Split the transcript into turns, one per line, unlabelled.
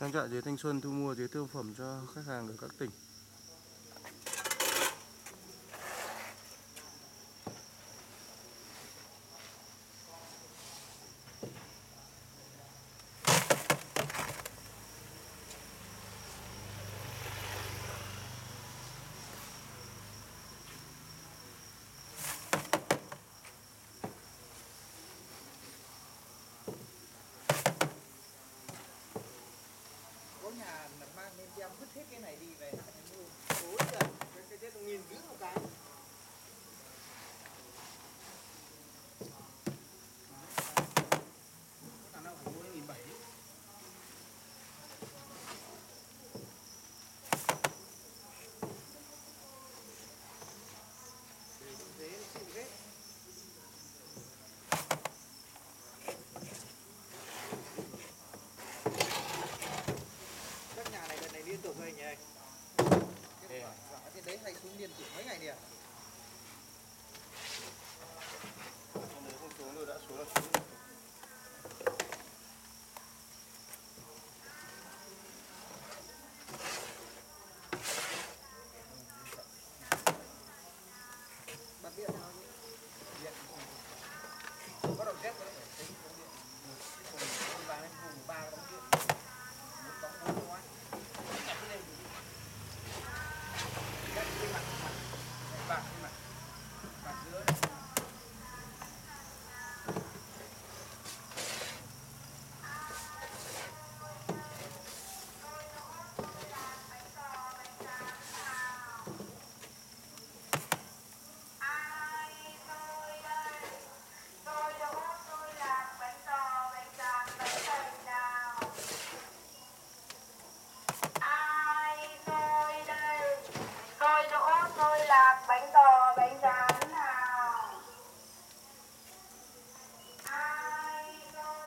Trang trại dế Thanh Xuân thu mua dế thương phẩm cho khách hàng ở các tỉnh.
Này! Liên tục thôi nhỉ cái quả cái đấy hay xuống liên tục mấy ngày liền
không xuống rồi đã xuống là xuống.
điện đi. điện có đầu rồi
là bánh